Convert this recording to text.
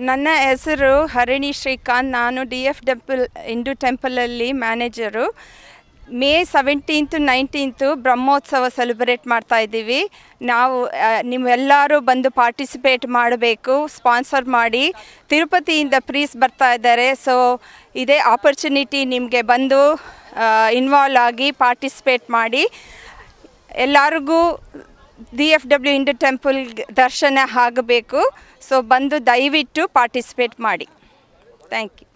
ನನ್ನ ಹೆಸರು ಹರಿಣಿ ಶ್ರೀಕಾಂತ್. ನಾನು D F temple Hindu ಟೆಂಪಲಲ್ಲಿ manager. May seventeenth, nineteenth Brahmotsava celebrate ಮಾಡ್ತಾ ಇದ್ದೀವಿ. ನಾವು ನಿಮ್ಮೆಲ್ಲರೂ ಬಂದು ಪಾರ್ಟಿಸಿಪೇಟ್ ಮಾಡಬೇಕು, ಸ್ಪಾನ್ಸರ್ ಮಾಡಿ. ತಿರುಪತಿಯಿಂದ ಪ್ರೀಸ್ ಬರ್ತಾ ಇದ್ದಾರೆ. ಸೊ, ಇದೇ ಆಪರ್ಚುನಿಟಿ ನಿಮಗೆ ಬಂದು ಇನ್ವಾಲ್ವ್ ಆಗಿ ಪಾರ್ಟಿಸಿಪೇಟ್ ಮಾಡಿ. ಎಲ್ಲರಿಗೂ D F W Hindu temple ದರ್ಶನ ಆಗಬೇಕು. ಸೊ ಬಂದು ದಯವಿಟ್ಟು ಪಾರ್ಟಿಸಿಪೇಟ್ ಮಾಡಿ. Thank you